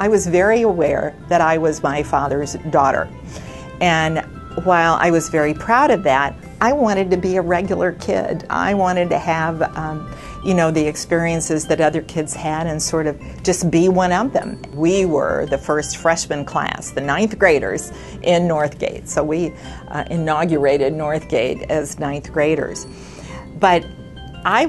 I was very aware that I was my father's daughter. And while I was very proud of that, I wanted to be a regular kid. I wanted to have, um, you know, the experiences that other kids had and sort of just be one of them. We were the first freshman class, the ninth graders in Northgate. So we uh, inaugurated Northgate as ninth graders. But I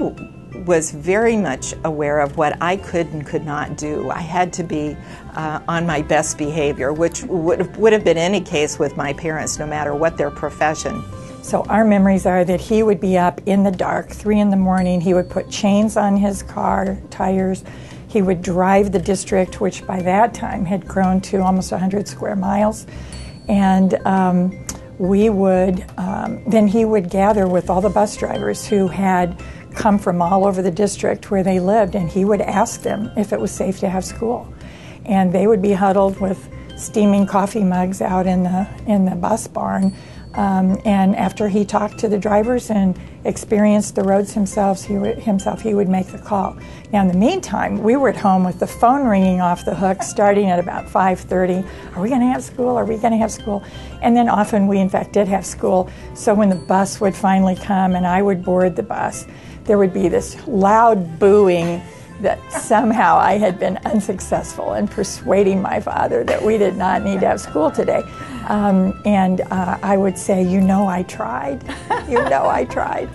was very much aware of what I could and could not do. I had to be uh, on my best behavior, which would, would have been any case with my parents, no matter what their profession. So our memories are that he would be up in the dark, three in the morning. He would put chains on his car tires. He would drive the district, which by that time had grown to almost 100 square miles. And um, we would, um, then he would gather with all the bus drivers who had come from all over the district where they lived, and he would ask them if it was safe to have school. And they would be huddled with steaming coffee mugs out in the, in the bus barn um, and after he talked to the drivers and experienced the roads himself he, himself, he would make the call. Now, in the meantime, we were at home with the phone ringing off the hook, starting at about 5:30. Are we going to have school? Are we going to have school? And then often we, in fact, did have school. So when the bus would finally come and I would board the bus, there would be this loud booing that somehow I had been unsuccessful in persuading my father that we did not need to have school today. Um, and uh, I would say, You know, I tried. You know, I tried.